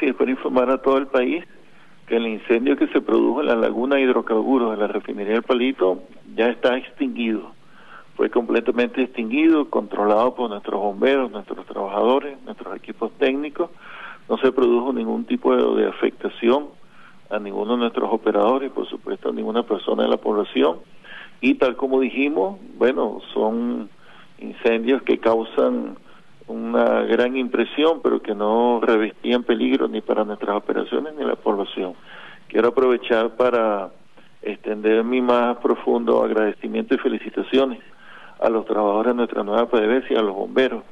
Sí, para informar a todo el país que el incendio que se produjo en la laguna de hidrocarburos de la refinería del Palito ya está extinguido. Fue completamente extinguido, controlado por nuestros bomberos, nuestros trabajadores, nuestros equipos técnicos. No se produjo ningún tipo de, de afectación a ninguno de nuestros operadores por supuesto a ninguna persona de la población. Y tal como dijimos, bueno, son incendios que causan una gran impresión, pero que no revestían peligro ni para nuestras operaciones ni la población. Quiero aprovechar para extender mi más profundo agradecimiento y felicitaciones a los trabajadores de nuestra nueva PDVSA y a los bomberos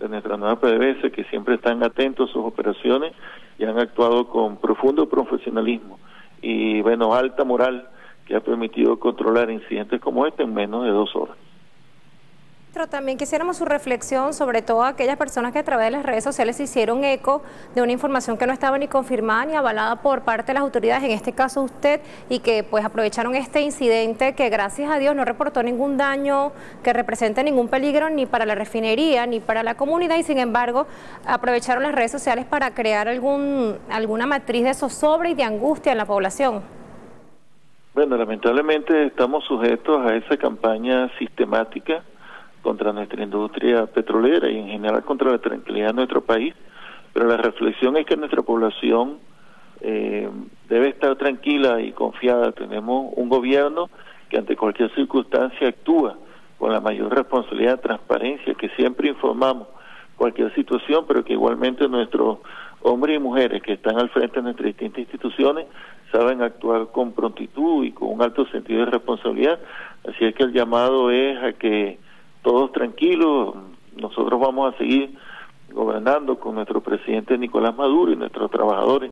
de nuestra nueva PDVSA que siempre están atentos a sus operaciones y han actuado con profundo profesionalismo y, bueno, alta moral que ha permitido controlar incidentes como este en menos de dos horas. También quisiéramos su reflexión sobre todo aquellas personas que a través de las redes sociales hicieron eco de una información que no estaba ni confirmada ni avalada por parte de las autoridades, en este caso usted, y que pues aprovecharon este incidente que gracias a Dios no reportó ningún daño que represente ningún peligro ni para la refinería ni para la comunidad y sin embargo aprovecharon las redes sociales para crear algún, alguna matriz de zozobra y de angustia en la población. Bueno, lamentablemente estamos sujetos a esa campaña sistemática contra nuestra industria petrolera y en general contra la tranquilidad de nuestro país. Pero la reflexión es que nuestra población eh, debe estar tranquila y confiada. Tenemos un gobierno que ante cualquier circunstancia actúa con la mayor responsabilidad, transparencia, que siempre informamos cualquier situación, pero que igualmente nuestros hombres y mujeres que están al frente de nuestras distintas instituciones saben actuar con prontitud y con un alto sentido de responsabilidad. Así es que el llamado es a que todos tranquilos, nosotros vamos a seguir gobernando con nuestro presidente Nicolás Maduro y nuestros trabajadores